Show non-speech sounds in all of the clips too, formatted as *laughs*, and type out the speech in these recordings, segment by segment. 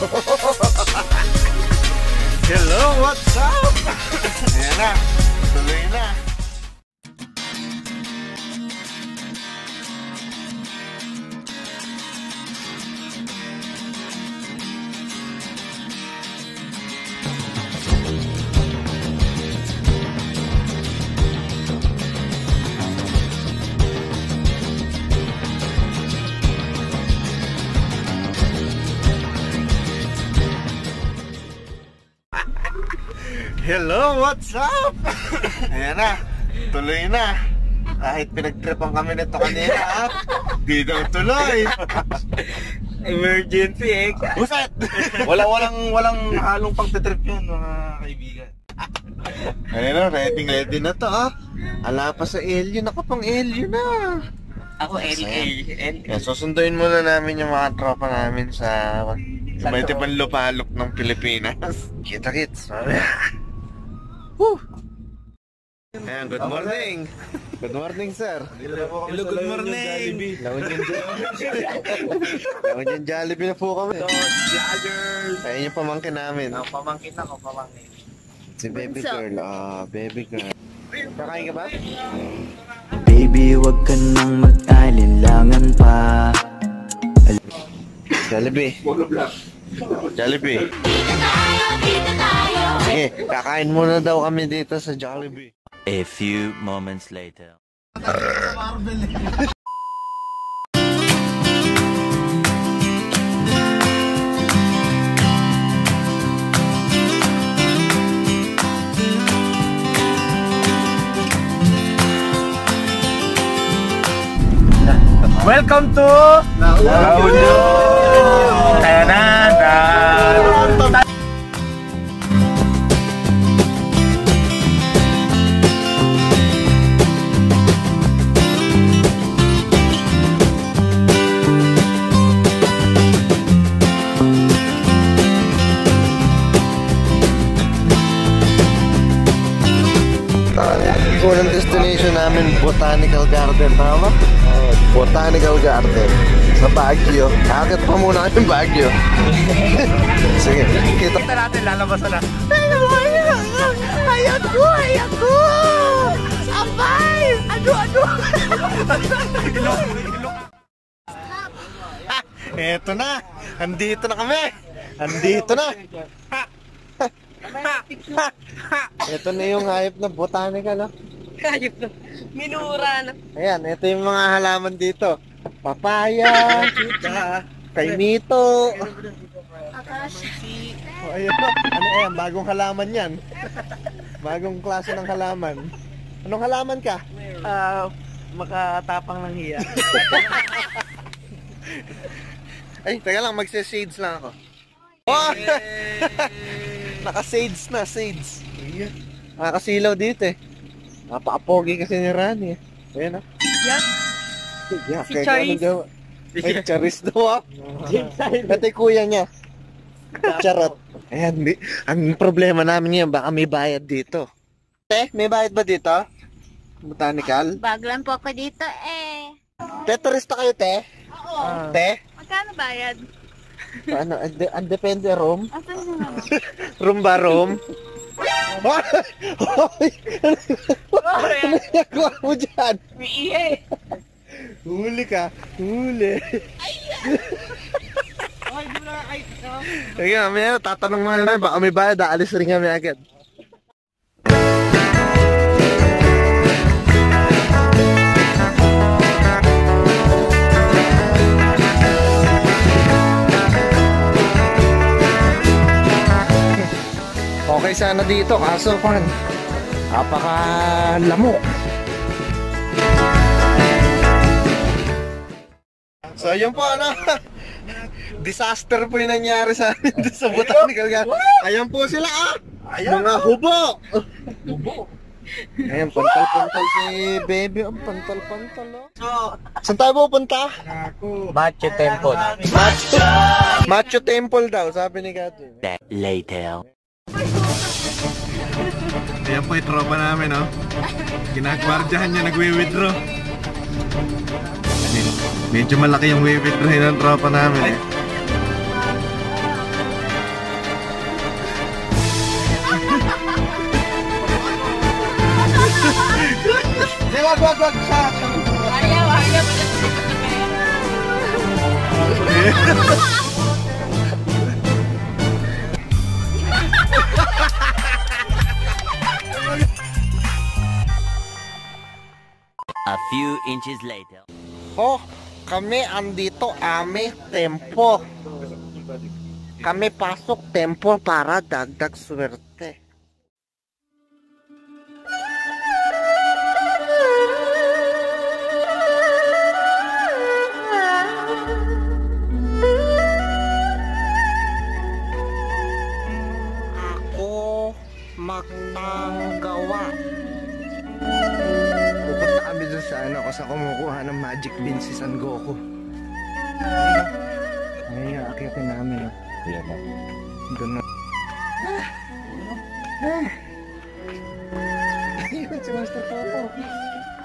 *laughs* Hello, what's up? Ayan na, tuloy na. Hello, what's up? *coughs* Ayan na, tuloy na. Kahit pinagtripan kami nito kanina, ha? Di daw tuloy. *laughs* Emergency eh. Buset! *laughs* Wala, walang, walang halong pagtitrip yun, mga kaibigan. *laughs* Ayan na, ready, ready na to, ha? Ala pa sa alien, ako pang alien na. Ako LA. Yan, susunduin muna namin yung mga tropa namin sa may tipang lupalop ng Pilipinas. Kita kits, mamaya. Woo! Ayan, good morning. Good morning, sir. Hello, good morning. Lawan yung Lawan yung Jollibee na po kami. Vloggers. Ayun yung pamangkin namin. Oh, pamangkin ako, pamangkin. Si baby girl. Ah, baby girl. Kakain ka ba? Baby, wag ka nang mag-alinlangan pa Jollibee. Jollibee. Sige, kakain muna daw kami dito sa Jollibee. A few moments later. Welcome to La Botanical Garden, tama? Oh, Botanical Garden. Sa Baguio. Akit pa muna kayong Baguio. *laughs* Sige, kita. Kita natin, lalabas na. Ayan ko! Ayan ko! Abay! Ano, ano? Eto na! Andito na kami! Andito na! Ito na yung hayop na botanical, no? Hayop na. Minura na. Ayan, ito yung mga halaman dito. Papaya, kita, kainito. Oh, ayun, no? ano yan? Bagong halaman yan. Bagong klase ng halaman. Anong halaman ka? Ah, makatapang ng hiya. *laughs* Ay, teka lang, magse-shades lang ako. Oh! *laughs* Naka-shades na, shades. Nakakasilaw dito eh. Napaka-pogi kasi ni Rani eh. Ayan ah. Yeah. Yeah, Si Charis. ano daw? Ay, Charis daw ah. Ito yung kuya niya. Charot. Ayan, di, ang problema namin yan, baka may bayad dito. Te, may bayad ba dito? Botanical? Bago lang po ako dito eh. Te, turista kayo, te? Oo. Te? Magkano bayad? Ano, ang de- ang depende room? Asan na? *laughs* Room ba room? Hoy! Ano ginagawa mo dyan? Iye. Huli ka. Huli. Sige, mamaya tatanong mo na baka may bayad, aalis rin kami agad. Okay sana dito, kaso pan, napaka lamok. So yun po ano, *laughs* disaster po yung nangyari sa amin doon sa Botanical Garden. Ayan po sila ah, mga hubo. Hubo. Ayan, pantal-pantal si baby. Ang pantal-pantal oh. Saan tayo pupunta? Macho Temple. Macho, Macho Temple daw, sabi ni Gato. Later Ayan po yung tropa namin, no? Ginagwardyahan niya, nagwi-withdraw. Medyo malaki yung wi-withdraw ng tropa namin, eh. wag, wag, wag, sa Ayaw, ayaw. *laughs* few inches later. Oh, kami andito, ame, tempo. Kami pasok tempo para dagdag swerte. Kami dun sa kumukuha ng magic bean si San Goku. Ay, akitin namin. Oh. Doon na. Ah. Ayun, si Master Popo.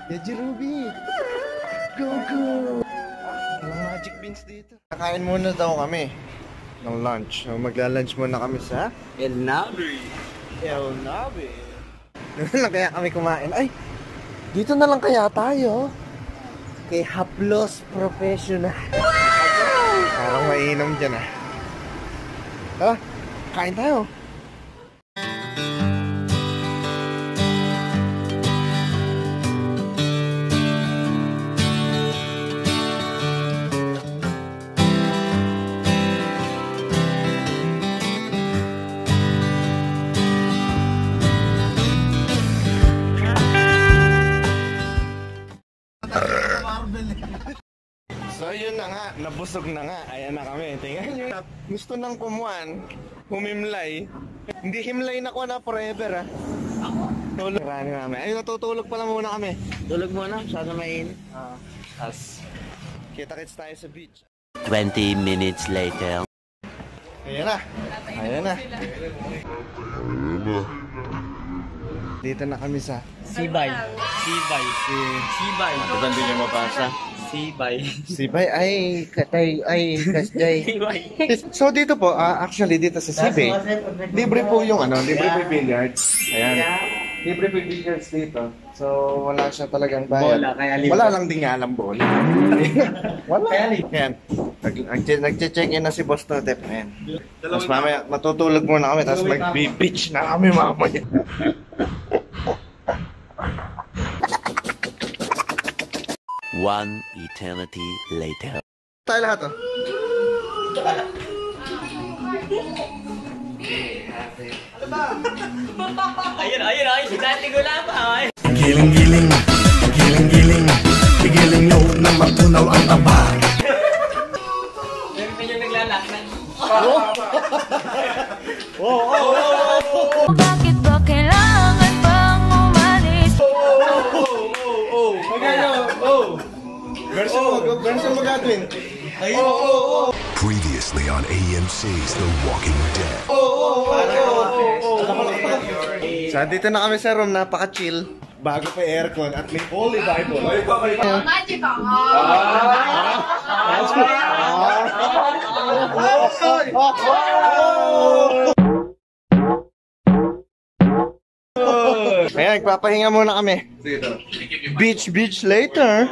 Yaji Ruby. Go, go. Walang magic beans dito. Kakain muna daw kami ng lunch. So, magla-lunch muna kami sa El Nabi. El Nabe. Doon lang *laughs* kaya kami kumain. Ay, dito na lang kaya tayo. Kay Haplos Professional. Parang mainom dyan ah. Tara, kain tayo. So yun na nga, nabusog na nga. Ayan na kami. Tingnan nyo. Gusto ng kumuan, humimlay. Hindi himlay na ko na forever ah. Tulog. Marami namin. Ay, natutulog pala muna kami. Tulog muna, sana mainit. Ah. As. Kita-kits tayo sa beach. 20 minutes later. Ayan na. Ayan na. Dito na kami sa Sibay. Sibay. Sibay. Diba hindi niya mabasa? Sibay. Sibay. Ay, katay, ay, kasjay. Sibay. So dito po, ah, actually dito sa Sibay, libre po yung ano, libre po yung billiards. Ayan. Libre po yung billiards dito. So wala siya talagang bayad. Bola, kaya libre. Wala lang din nga alam bola. *laughs* wala. Ayan. Nag- nag- Nag-check in na si Boss Totep. Ayan. Tapos mamaya, matutulog muna kami. Tapos mag-beach na kami mamaya. One eternity later. Tayo lahat oh. Ayun, ayun, ayun. Dati ko lang pa. Ay. Giling-giling, giling-giling Pigiling nyo na matunaw ang taba Meron yung naglalakad. Bakit ba kailangan mo, verso mo Godwin. Previously on AMC's The Walking Dead So, dito na kami sa room, napaka-chill. Bago pa aircon at may Holy Bible. Magic ako. Kaya nagpapahinga muna kami. Beach, beach later.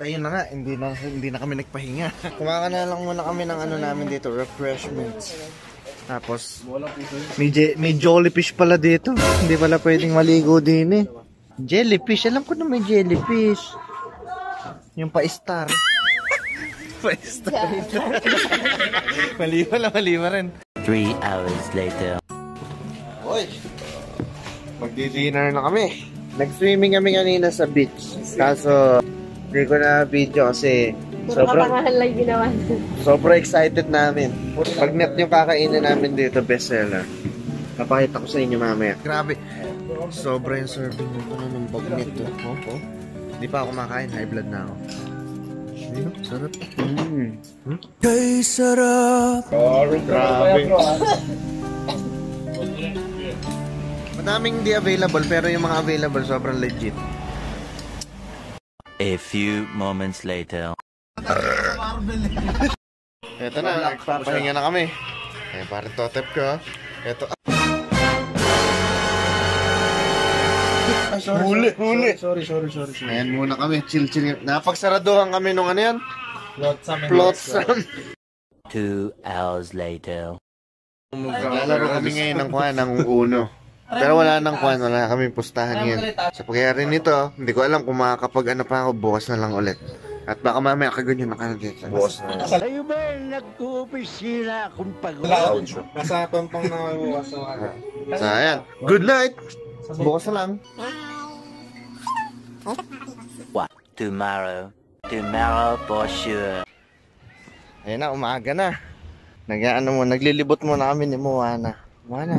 Ayun na nga, hindi na, hindi na kami nagpahinga. *laughs* Kumakana lang muna kami ng ano namin dito, refreshments. Tapos, may, may jellyfish pala dito. Hindi pala pwedeng maligo din eh. Jellyfish, alam ko na may jellyfish. Yung pa-star. *laughs* pa-star. *laughs* mali pala, mali pa rin. Three hours later. Hoy! Magdi-dinner na kami. Nag-swimming kami kanina sa beach. Kaso, hindi ko na video kasi sobrang, Kapangahan lang ginawa. sobrang excited namin. Pag net yung kakainin namin dito, bestseller. Papakita ko sa inyo mamaya. Grabe. Sobra yung serving nito na ng bagnet to. Oh, oh. Hindi pa ako kumakain. High blood na ako. Ayun, sarap. Mm. Hmm? Kay sarap Grabe. Madaming hindi available pero yung mga available sobrang legit. A few moments later. *laughs* Ito na, nagpapahinga na kami. Eh, parang totep ko. Ito. Huli, huli. Sorry, sorry, sorry, sorry. Ayan muna kami, chill, chill. Napagsaraduhan kami nung ano yan? Flotsam. Two hours later. Lalaro kami ngayon ng kuha ng uno. Pero wala nang kuha, wala kami pustahan ngayon. Sa pagyari nito, hindi ko alam kung makakapag ano pa ako, bukas na lang ulit. At baka mamaya kaganyan nakalagay. Bukas na. Kayo ba nag-uopisina kung pagod? Nasa pampang na bukas na So, ayan. Good night! Bukas na lang. What? Tomorrow. Tomorrow for sure. Ayun na, umaga na. Nag, ano mo, naglilibot muna kami ni Moana. Moana.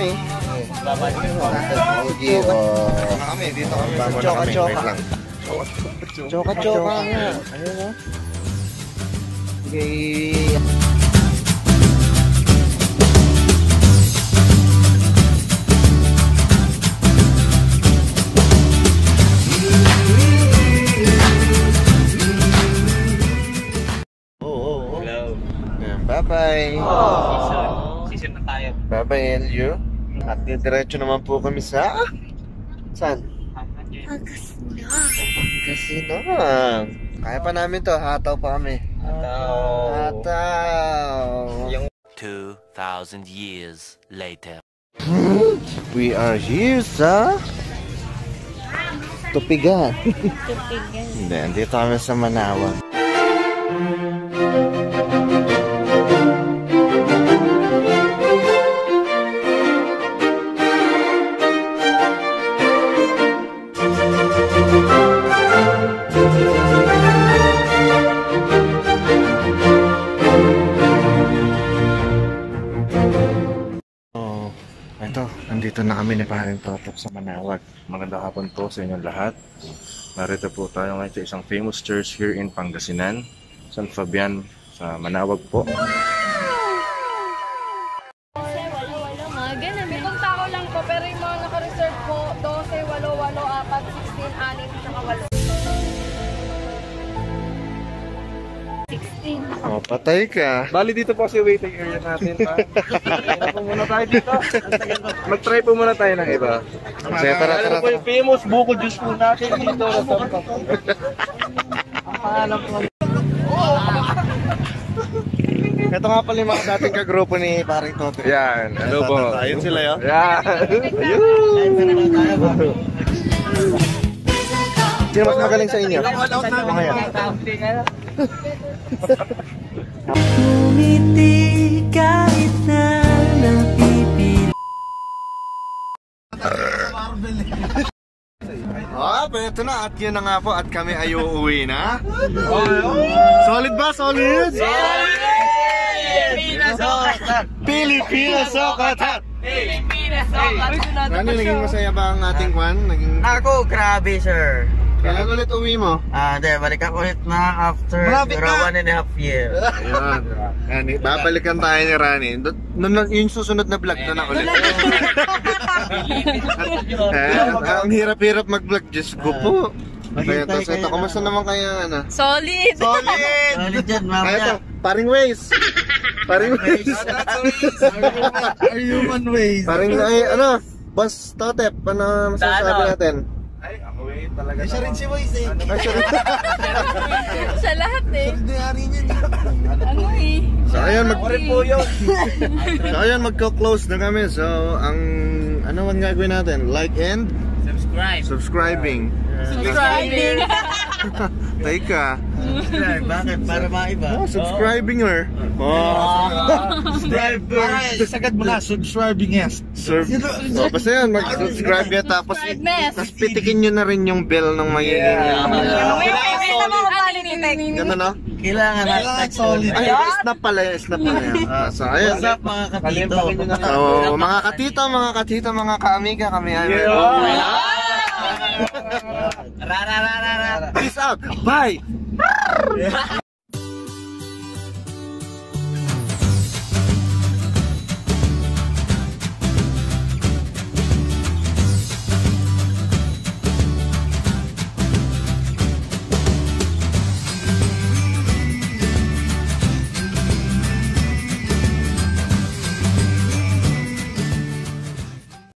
kami. Sige, oh. kami, dito kami. Nga. Ayun. Okay. Bye-bye. Season na tayo. Bye-bye, Elio. At diretso naman po kami sa... Saan? Casino. Kaya pa namin to. Hataw pa kami. Hataw. Yung Two thousand years later. We are here sa... Tupigan. Tupigan. Hindi, andito kami sa Manawa. Totop sa Manawag. Magandang hapon po sa inyong lahat. Narito po tayo ngayon sa isang famous church here in Pangasinan, San Fabian, sa Manawag po. Patay ka. Bali dito po kasi waiting area natin. Ha? Try po muna tayo dito. Mag-try po muna tayo ng iba. Sige, tara, tara, Ano po tara. yung famous buko juice po natin dito. Ang pangalan po Ito nga pala yung mga dating kagrupo ni Paring Totop. Yan, hello po. Ayun sila yun. Yan. Sino mas magaling sa inyo? Mga yan. *laughs* Ah, pero ito na at yun na nga po at kami ay uuwi na. Solid ba? Solid? Solid! Pilipinas Sokatan! Pilipinas, so, Ano, naging masaya ba ang ating kwan? Naging... Ako, grabe sir. Kailan ulit uwi mo? Ah, di, balik ako ulit na after Malapit siguro na. one and a half year. Ayun. Yan, babalikan tayo ni Rani. Doon- Nung yung susunod na vlog, doon na ulit. eh, ang hirap-hirap mag-vlog. Diyos ko po. Kaya to, ito, kumusta naman kaya ano? Solid! Solid! Solid yan, Kaya to, mamaya. paring ways. Paring ways. Are human ways? paring, ay, ano, Boss Totep, ano masasabi natin? Ay, eh, talaga. Siya rin si Waze eh. Ay, sorry. Sa lahat eh. Hindi niyan. Ano eh? So, ayun, mag po yun. So ayun, magko-close na kami. So, ang ano man gagawin natin? Like and subscribe. subscribing. Subscribing. *laughs* Teka. Bakit? Para maiba. Oh, subscribing her. Oh. Para sagad mo na, subscribing yes. Sir, oh, basta yan, mag-subscribe yan tapos, Subscribe, tapos pitikin nyo na rin yung bell ng magiging naman Ganun no? Kailangan hashtag solid. Ay, snap pala yan, snap pala yan. Ah, so, ayun. What's up mga katito? So, mga katito, mga katito, mga kaamiga, kami ay Rara rara rara. Peace out. Bye. *laughs*